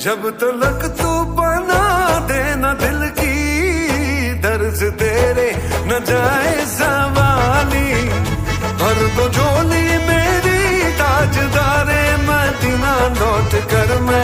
जब तलक तू बना देना दिल की दर्ज तेरे न जाए सवाली। भर तो झोली मेरी, ताजदारे मदीना लौट कर मैं